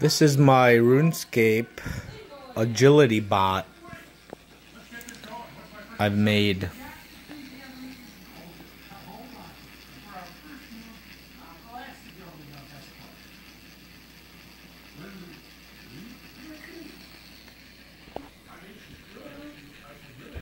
This is my RuneScape agility bot I've made.